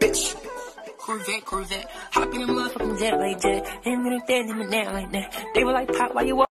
Bitch. Corvette, Corvette. Hop in a motherfucking jet like that. And then they dead in the net like that. They were like, Pop, why you walk?